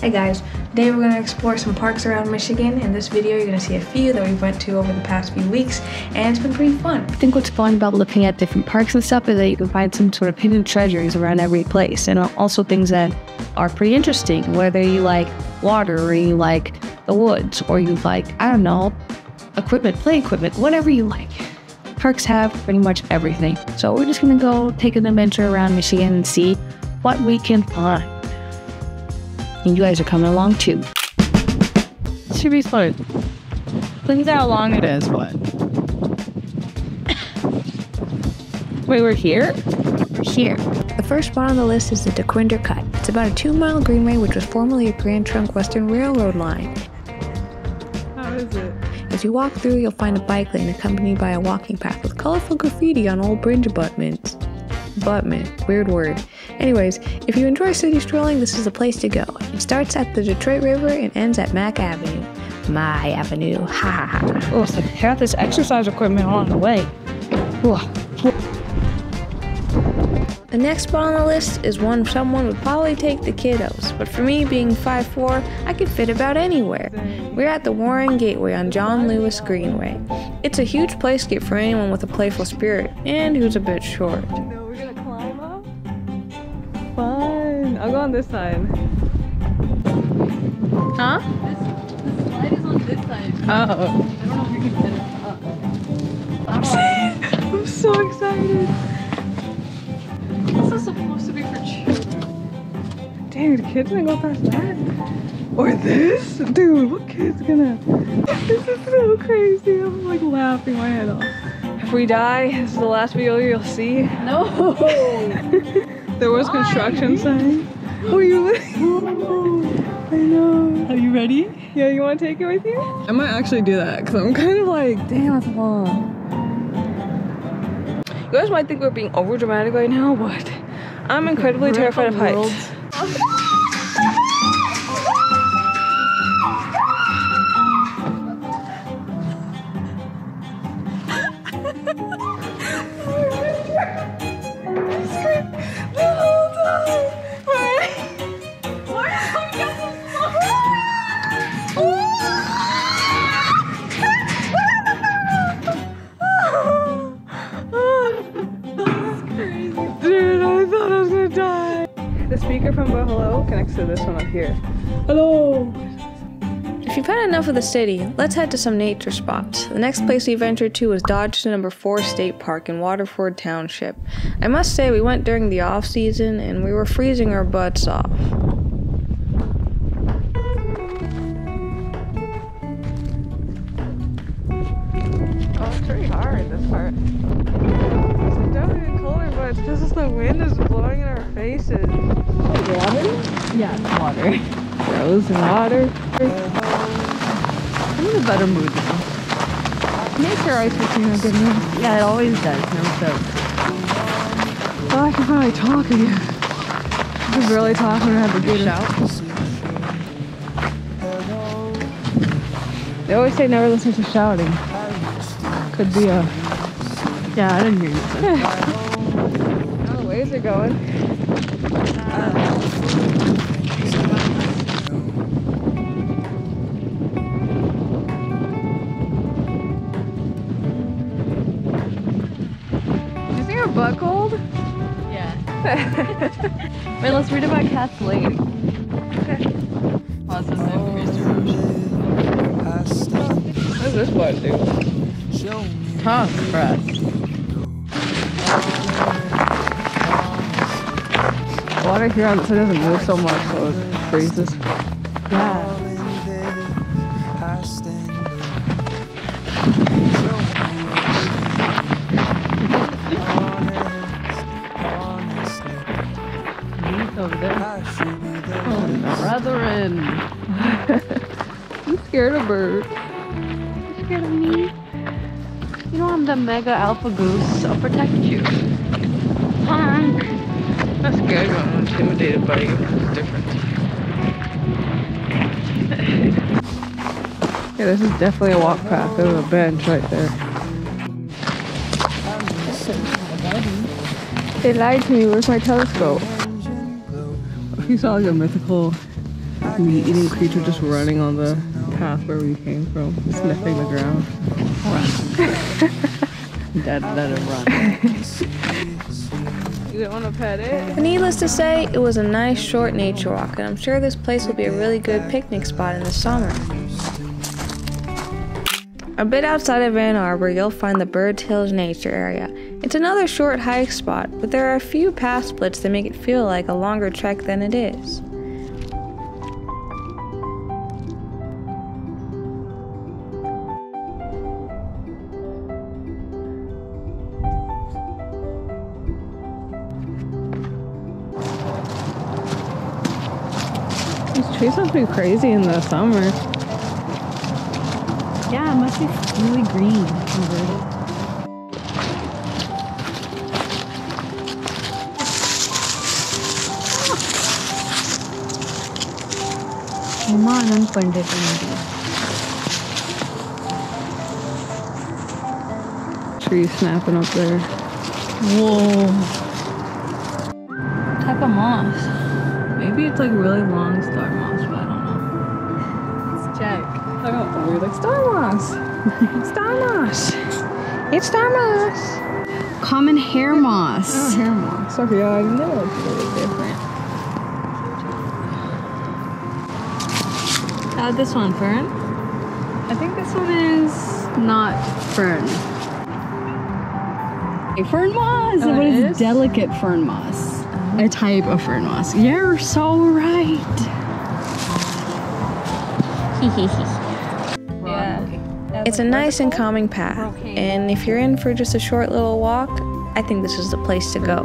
Hey guys, today we're going to explore some parks around Michigan. In this video, you're going to see a few that we've went to over the past few weeks, and it's been pretty fun. I think what's fun about looking at different parks and stuff is that you can find some sort of hidden treasures around every place, and also things that are pretty interesting, whether you like water or you like the woods, or you like, I don't know, equipment, play equipment, whatever you like. Parks have pretty much everything. So we're just gonna go take an adventure around Michigan and see what we can find. And you guys are coming along too. Should be fun. Think how long it is, but. Wait, we're here? We're here. The first spot on the list is the Dequindre Cut. It's about a two mile greenway which was formerly a Grand Trunk Western Railroad line. How is it? As you walk through, you'll find a bike lane accompanied by a walking path with colorful graffiti on old bridge abutments. Abutment, weird word. Anyways, if you enjoy city strolling, this is the place to go. It starts at the Detroit River and ends at Mack Avenue. My Avenue, ha ha ha. Oh, so they have this exercise equipment on the way. Ooh. The next spot on the list is one someone would probably take the kiddos, but for me, being 5'4, I could fit about anywhere. We're at the Warren Gateway on Joe Louis Greenway. It's a huge playscape for anyone with a playful spirit and who's a bit short. I'll go on this side. Huh? This slide is on this side. Oh. I don't know if you can fit it up. I'm so excited. This is supposed to be for children. Dang, the kids gonna go past that? Or this? Dude, what kid's gonna? This is so crazy. I'm like laughing my head off. If we die, this is the last video you'll see. No! There was construction Oh, you I know. Are you ready? Yeah, you want to take it with you? I might actually do that because I'm kind of like, damn, that's long. You guys might think we're being over dramatic right now, but I'm incredibly terrified of heights. from Buffalo connects to this one up here. Hello. If you've had enough of the city, let's head to some nature spots. The next place we ventured to was Dodge Number 4 State Park in Waterford Township. I must say, we went during the off season and we were freezing our butts off. Oh, it's pretty hard, this part. It's definitely colder, but it's because the wind is blowing in our faces. Water? Yeah, it's water. Frozen water. I'm in a better mood now. Nature ice cream a good mood. Yeah, it always does. Never fails. Oh, I can finally talk again. I could barely talk when I had the good Shout. They always say never listen to shouting. Could be a. Yeah, I didn't hear you say. How the waves are going. Is your butt cold? Yeah. Wait, let's read about Cass Lake. Pause this What does this butt do? Talk for Water here on this side doesn't move so much, so it freezes. Yeah. Over there. Oh, brethren. I'm scared of birds. You scared of me? You know I'm the mega alpha goose. I'll protect you. Honk. That's good when I'm intimidated by you. It's different. yeah, this is definitely a walk path. There's a bench right there. They lied to me. Where's my telescope? We saw like a mythical meat-eating creature just running on the path where we came from, sniffing the ground. Dad let him run. You want to pet it? Needless to say, it was a nice short nature walk, and I'm sure this place will be a really good picnic spot in the summer. A bit outside of Ann Arbor, you'll find the Birds Hills Nature Area. It's another short hike spot, but there are a few path splits that make it feel like a longer trek than it is. These trees must be crazy in the summer. Yeah, it must be really green converted. Mama unfunded Trees snapping up there. Whoa. Type of moss. Maybe it's like really long star moss, but I don't know. Let's check. I don't know. We're like star moss. star moss. It's star moss. Common hair moss. Oh, hair moss. Okay, yeah, I know it's really different. Uh, this one, fern. I think this one is not fern. A fern moss, Oh, but it it's delicate fern moss. A type of fern moss. You're so right. It's a nice and calming path, and if you're in for just a short little walk, I think this is the place to go.